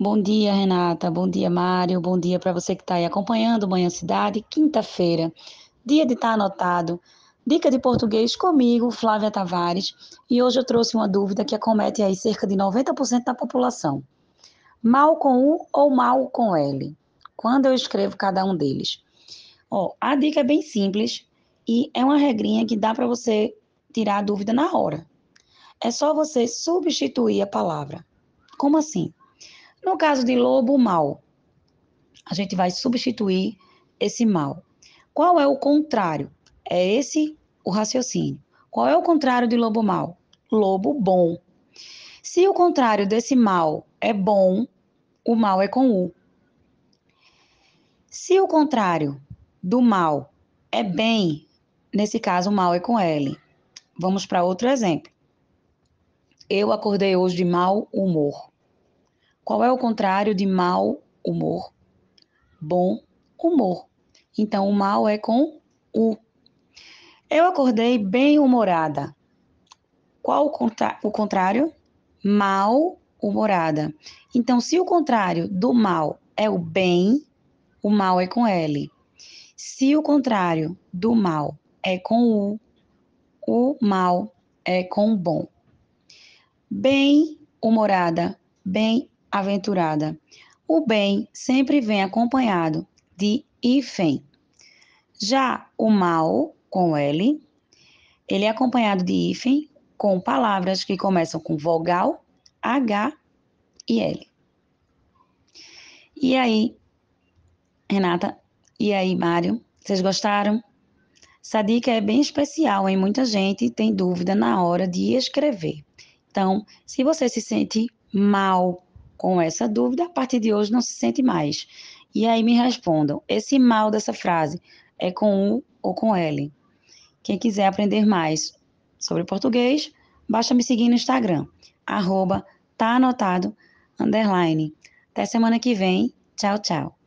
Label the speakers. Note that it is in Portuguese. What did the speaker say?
Speaker 1: Bom dia, Renata. Bom dia, Mário. Bom dia para você que está aí acompanhando Manhã Cidade, quinta-feira, dia de estar tá anotado. Dica de português comigo, Flávia Tavares. E hoje eu trouxe uma dúvida que acomete aí cerca de 90% da população. Mal com U ou mal com L? Quando eu escrevo cada um deles? Ó, a dica é bem simples e é uma regrinha que dá para você tirar a dúvida na hora. É só você substituir a palavra. Como assim? No caso de lobo mal, a gente vai substituir esse mal. Qual é o contrário? É esse o raciocínio. Qual é o contrário de lobo mal? Lobo bom. Se o contrário desse mal é bom, o mal é com U. Se o contrário do mal é bem, nesse caso o mal é com L. Vamos para outro exemplo. Eu acordei hoje de mau humor. Qual é o contrário de mau humor? Bom humor. Então, o mal é com o. Eu acordei bem-humorada. Qual o, o contrário? Mal-humorada. Então, se o contrário do mal é o bem, o mal é com L. Se o contrário do mal é com U, o mal é com bom. Bem-humorada, bem aventurada. O bem sempre vem acompanhado de hífen. Já o mal, com L, ele é acompanhado de hífen com palavras que começam com vogal, H e L. E aí, Renata, e aí, Mário, vocês gostaram? Essa dica é bem especial, hein? Muita gente tem dúvida na hora de escrever. Então, se você se sente mal com essa dúvida, a partir de hoje não se sente mais. E aí me respondam: esse mal dessa frase é com U ou com L? Quem quiser aprender mais sobre português, basta me seguir no Instagram, arroba tá anotado, underline. Até semana que vem. Tchau, tchau.